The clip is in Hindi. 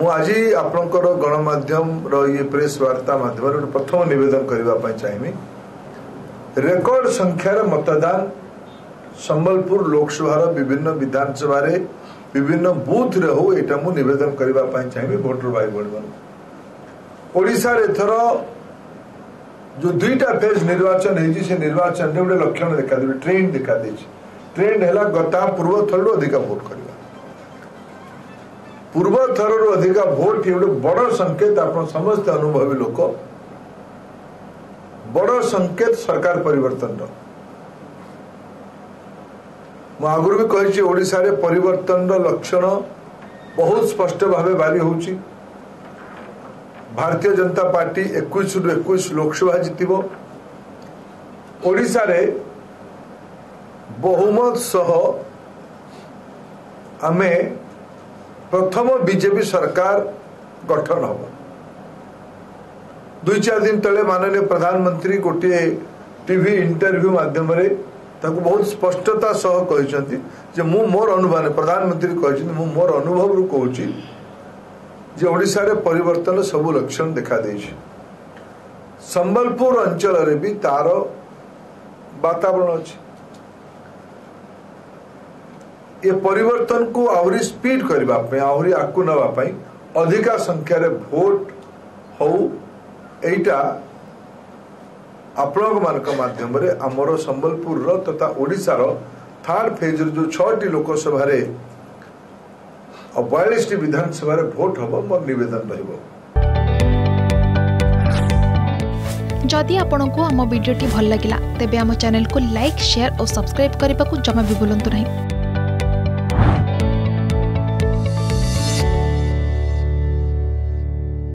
मुझे गणमाम प्रेस वार्ता मध्यम प्रथम नवेदन करने चाहिए रेकर्ड संख्यार मतदान संबलपुर लोकसभा विभिन्न विधानसभा विभिन्न बुथ रे हो एटा मु निवेदन करबा पई चाहिबे वोटर भाई बडबन ओडिसा रे थरो जो दुईटा फेज निर्वाचन हेजी से निर्वाचन रे लक्षण देखा दे ट्रेंड देखा दे ट्रेंड हैला गता पूर्व थरो अधिक वोट करियो ପୂର୍ବ ଥରରୁ ଅଧିକା ଭୋଟ ଗୋଟେ ବଡ ସଂକେତ ଆପଣ ସମସ୍ତେ ଅନୁଭବୀ ଲୋକ ବଡ ସଂକେତ ସରକାର ପରିବର୍ତ୍ତନର ମୁଁ ଆଗରୁ ବି କହିଛି ଓଡ଼ିଶାରେ ପରିବର୍ତ୍ତନର ଲକ୍ଷଣ ବହୁତ ସ୍ପଷ୍ଟ ଭାବେ ବାରି ହେଉଛି ଭାରତୀୟ ଜନତା ପାର୍ଟି ଏକୋଇଶରୁ ଏକୋଇଶ ଲୋକସଭା ଜିତିବ ଓଡ଼ିଶାରେ ବହୁମତ ସହ ଆମେ प्रथम बीजेपी सरकार गठन चार दिन ती गोटि इंटरव्यू माध्यम बहुत स्पष्टता सहज मोर अनुभव प्रधानमन्त्री मोर अनुभव परिवर्तन सब लक्षण देखादे सम्बलपुर अञ्चल त वातावरण अ ଏ ପରିବର୍ତ୍ତନକୁ ଆହୁରି ସ୍ପିଡ୍ କରିବା ପାଇଁ ଆହୁରି ଆଗକୁ ନେବା ପାଇଁ ଅଧିକା ସଂଖ୍ୟାରେ ଭୋଟ ହଉ ଏଇଟା ଆପଣଙ୍କମାନଙ୍କ ମାଧ୍ୟମରେ ଆମର ସମ୍ବଲପୁରର ତଥା ଓଡ଼ିଶାର ଥାର୍ଡ ଫେଜ୍ର ଯେଉଁ ଛଅଟି ଲୋକସଭାରେ ଆଉ ବୟାଳିଶଟି ବିଧାନସଭାରେ ଭୋଟ ହେବ ମୋର ନିବେଦନ ରହିବ ଯଦି ଆପଣଙ୍କୁ ଆମ ଭିଡ଼ିଓଟି ଭଲ ଲାଗିଲା ତେବେ ଆମ ଚ୍ୟାନେଲକୁ ଲାଇକ୍ ସେୟାର ଓ ସବସ୍କ୍ରାଇବ୍ କରିବାକୁ ଜମା ବି ଭୁଲନ୍ତୁ ନାହିଁ